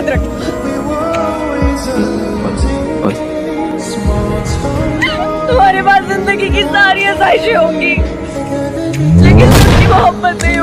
याद रख। तुम्हारे पास ज़िंदगी की सारी आसाइशें होंगी। लेकिन मोहब्बत नहीं